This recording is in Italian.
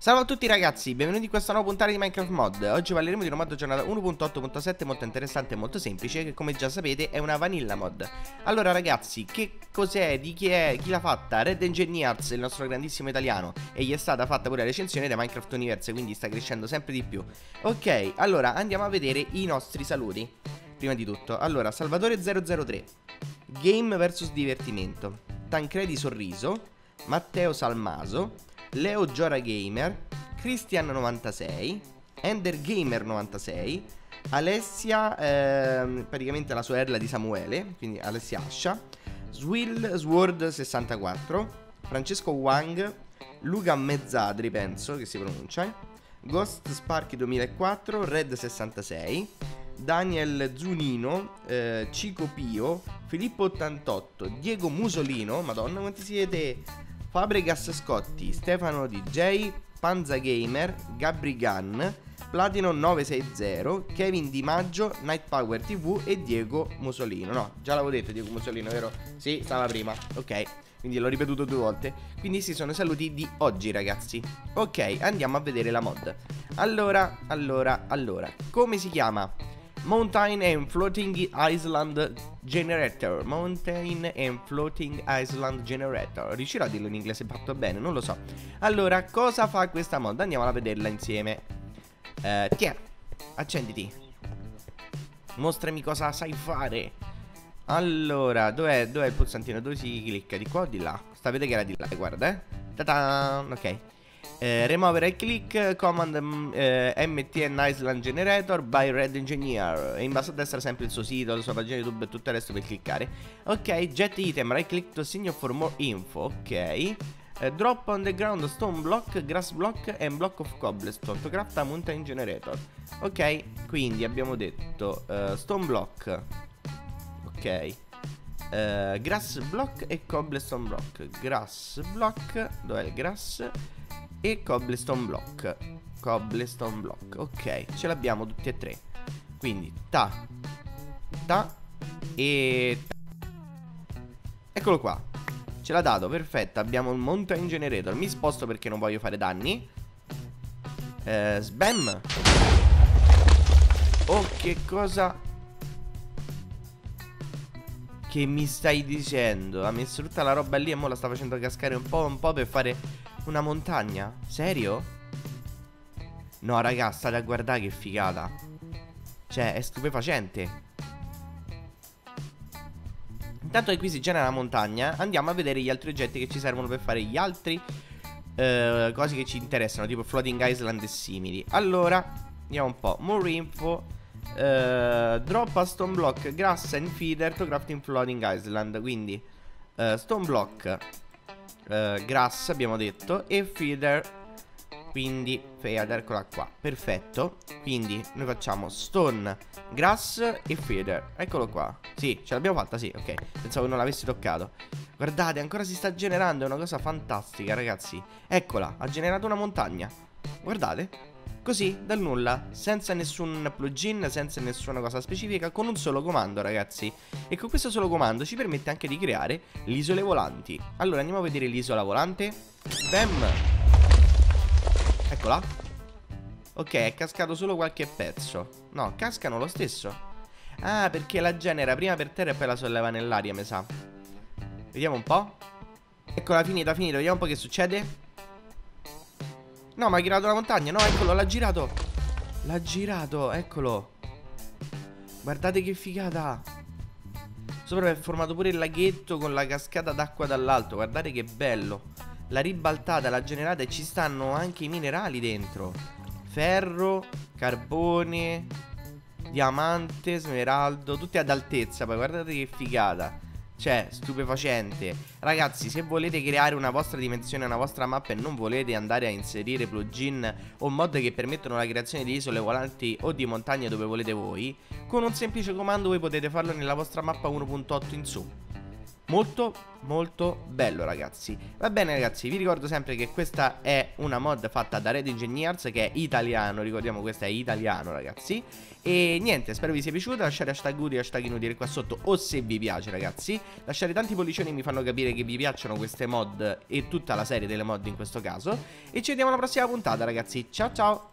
Salve a tutti ragazzi, benvenuti in questa nuova puntata di Minecraft Mod. Oggi parleremo di una mod aggiornata 1.8.7 molto interessante e molto semplice Che come già sapete è una vanilla mod. Allora ragazzi, che cos'è, di chi è, chi l'ha fatta? Red Engineers, il nostro grandissimo italiano. E gli è stata fatta pure la recensione da Minecraft Universe Quindi sta crescendo sempre di più. Ok, allora andiamo a vedere i nostri saluti Prima di tutto, allora Salvatore 003 Game vs divertimento Tancredi Sorriso Matteo Salmaso Leo Giora Gamer, Christian96, Ender Gamer 96, Alessia, ehm, praticamente la sorella di Samuele, quindi Alessia Ascia, Swill Sword 64, Francesco Wang, Luca Mezzadri penso che si pronuncia, eh? Ghost Sparky 2004, Red 66, Daniel Zunino, eh, Cico Pio, Filippo 88, Diego Musolino, madonna quanti siete Fabregas Scotti, Stefano DJ, Panza Gamer, Gabri Gunn, Platino 960, Kevin Di Maggio, Night Power TV e Diego Musolino. No, già l'avevo detto Diego Musolino, vero? Sì, stava prima. Ok, quindi l'ho ripetuto due volte. Quindi si sono i saluti di oggi, ragazzi. Ok, andiamo a vedere la mod. Allora, allora, allora, come si chiama? Mountain and Floating Island Generator. Mountain and Floating Island Generator. Riuscirò a dirlo in inglese fatto bene? Non lo so. Allora, cosa fa questa mod? Andiamo a vederla insieme. Eh, tiè, accenditi. Mostrami cosa sai fare. Allora, dov'è, dov il pulsantino? Dove si clicca? Di qua o di là? Sapete che era di là, guarda, eh. Ta-da! Ok. Eh, remove right click, command mm, eh, MTN Island Generator by Red Engineer. E in basso a destra sempre il suo sito, la sua pagina YouTube e tutto il resto per cliccare. Ok, get item, right click to signal for more info. Ok. Eh, drop on the ground stone block, grass block and block of cobblestone to craft a mountain generator. Ok, quindi abbiamo detto uh, stone block. Ok. Uh, grass block e cobblestone block. Grass block. Dov'è il grass? E cobblestone block. Cobblestone block, ok, ce l'abbiamo tutti e tre. Quindi ta, ta e ta. Eccolo qua. Ce l'ha dato, perfetto. Abbiamo un mountain generator. Mi sposto perché non voglio fare danni. Eh, sbam. Oh, che cosa... Che mi stai dicendo? Ha messo tutta la roba lì e mo la sta facendo cascare un po' un po' per fare una montagna? Serio? No, raga, state a guardare che figata. Cioè, è stupefacente. Intanto che qui si genera la montagna, andiamo a vedere gli altri oggetti che ci servono per fare gli altri uh, cose che ci interessano, tipo Floating Island e simili. Allora, andiamo un po'. More info. Uh, drop a stone block, grass and feeder to crafting floating island. Quindi, uh, stone block uh, grass abbiamo detto e feeder quindi feeder eccola qua perfetto quindi noi facciamo stone grass e feeder eccolo qua sì ce l'abbiamo fatta sì ok pensavo non l'avessi toccato guardate ancora si sta generando è una cosa fantastica ragazzi eccola ha generato una montagna guardate Così, dal nulla, senza nessun plugin, senza nessuna cosa specifica, con un solo comando ragazzi. E con questo solo comando ci permette anche di creare le isole volanti. Allora andiamo a vedere l'isola volante. Bam! Eccola. Ok, è cascato solo qualche pezzo. No, cascano lo stesso. Ah, perché la genera prima per terra e poi la solleva nell'aria, mi sa. Vediamo un po'. Eccola, finita, finita. Vediamo un po' che succede. No, ma ha girato la montagna. No, eccolo, l'ha girato. L'ha girato, eccolo. Guardate che figata. Sopra è formato pure il laghetto con la cascata d'acqua dall'alto. Guardate che bello. La ribaltata, la generata e ci stanno anche i minerali dentro. Ferro, carbone, diamante, smeraldo, tutti ad altezza. Poi guardate che figata. Cioè, stupefacente. Ragazzi, se volete creare una vostra dimensione, una vostra mappa e non volete andare a inserire plugin o mod che permettono la creazione di isole volanti o di montagne dove volete voi, con un semplice comando voi potete farlo nella vostra mappa 1.8 in su. Molto molto bello ragazzi. Va bene ragazzi vi ricordo sempre che questa è una mod fatta da Red Engineers che è italiano Ricordiamo questo è italiano ragazzi. E niente spero vi sia piaciuto Lasciate hashtag goody hashtag inutile qua sotto o se vi piace ragazzi. Lasciate tanti pollicioni mi fanno capire che vi piacciono queste mod E tutta la serie delle mod in questo caso. E ci vediamo alla prossima puntata ragazzi. Ciao ciao